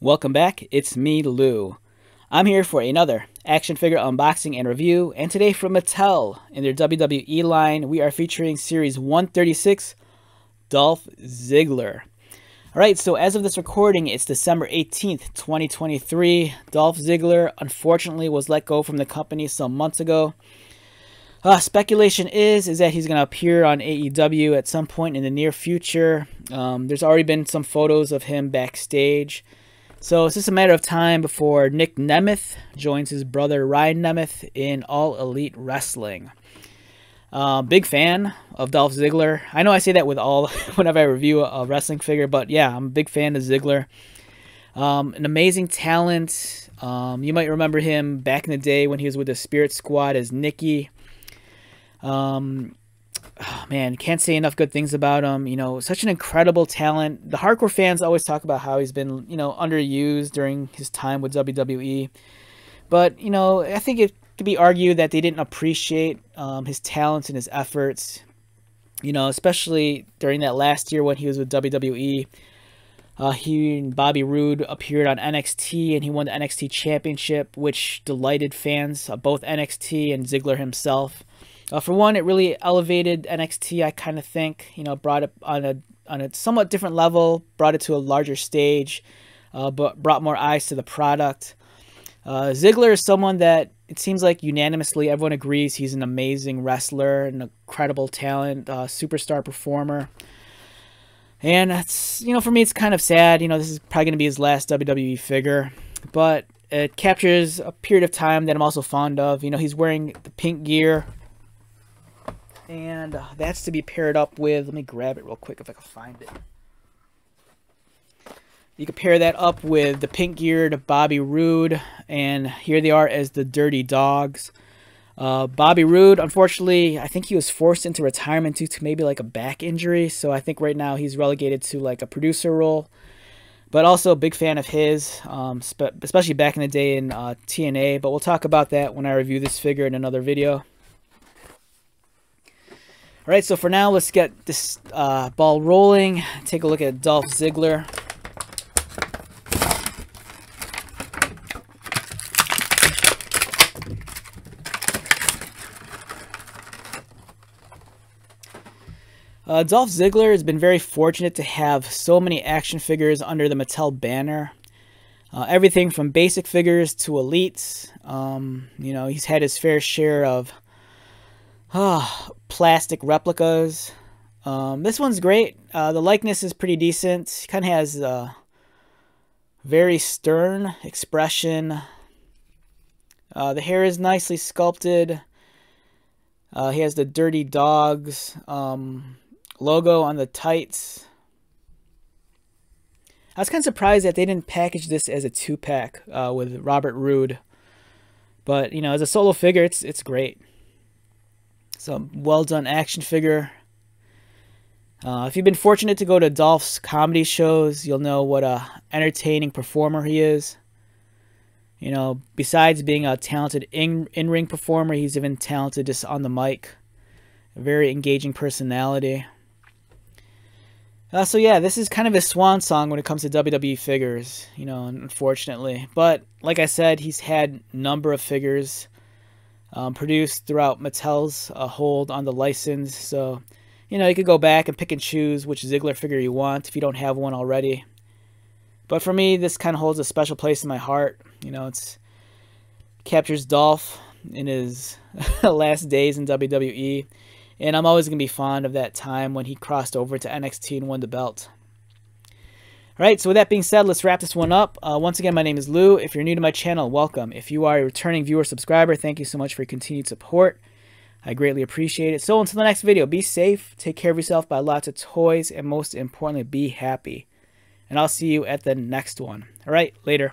Welcome back, it's me, Lou. I'm here for another action figure unboxing and review, and today from Mattel in their WWE line, we are featuring Series 136, Dolph Ziggler. Alright, so as of this recording, it's December 18th, 2023. Dolph Ziggler, unfortunately, was let go from the company some months ago. Uh, speculation is is that he's going to appear on AEW at some point in the near future. Um, there's already been some photos of him backstage. So it's just a matter of time before Nic Nemeth joins his brother Ryan Nemeth in All Elite Wrestling. Uh, big fan of Dolph Ziggler. I know I say that with all whenever I review a, wrestling figure, but yeah, I'm a big fan of Ziggler. Um, an amazing talent. Um, you might remember him back in the day when he was with the Spirit Squad as Nikki. Um, oh man, can't say enough good things about him. You know, such an incredible talent. The hardcore fans always talk about how he's been, you know, underused during his time with WWE. But, you know, I think it could be argued that they didn't appreciate um, his talents and his efforts. You know, especially during that last year when he was with WWE. Uh, he and Bobby Roode appeared on NXT and he won the NXT Championship, which delighted fans of both NXT and Ziggler himself. Uh, for one, it really elevated NXT. I kind of think you know brought it on a on a somewhat different level, brought it to a larger stage, uh, but brought more eyes to the product. Uh, Ziggler is someone that it seems like unanimously everyone agrees he's an amazing wrestler, an incredible talent, uh, superstar performer. And that's you know for me it's kind of sad. You know this is probably going to be his last WWE figure, but it captures a period of time that I'm also fond of. You know he's wearing the pink gear and uh, that's to be paired up with, let me grab it real quick if I can find it. You can pair that up with the pink geared Bobby Roode, and here they are as the Dirty Dogs. Uh, Bobby Roode, unfortunately, I think he was forced into retirement due to maybe like a back injury, so I think right now he's relegated to like a producer role. But also a big fan of his, um, especially back in the day in uh, TNA. But we'll talk about that when I review this figure in another video. All right, so for now, let's get this uh, ball rolling. Take a look at Dolph Ziggler. Uh, Dolph Ziggler has been very fortunate to have so many action figures under the Mattel banner. Uh, everything from basic figures to elites. Um, you know, he's had his fair share of uh, plastic replicas. Um, this one's great. Uh, the likeness is pretty decent. Kind of has a very stern expression. Uh, the hair is nicely sculpted. Uh, he has the Dirty Dogs um, logo on the tights. I was kind of surprised that they didn't package this as a two-pack uh, with Robert Roode. But, you know, as a solo figure, it's it's great. So well done action figure. Uh, if you've been fortunate to go to Dolph's comedy shows, you'll know what a entertaining performer he is. You know, besides being a talented in in ring performer, he's even talented just on the mic. A very engaging personality. Uh, so yeah, this is kind of a swan song when it comes to WWE figures, you know, unfortunately. But like I said, he's had number of figures um, produced throughout Mattel's uh, hold on the license. So, you know, you could go back and pick and choose which Ziggler figure you want if you don't have one already. But for me, this kind of holds a special place in my heart. You know, it's captures Dolph in his last days in WWE. And I'm always going to be fond of that time when he crossed over to NXT and won the belt. All right, so with that being said, let's wrap this one up. Uh, once again, my name is Lou. If you're new to my channel, welcome. If you are a returning viewer subscriber, thank you so much for your continued support. I greatly appreciate it. So until the next video, be safe, take care of yourself, buy lots of toys, and most importantly, be happy. And I'll see you at the next one. All right, later.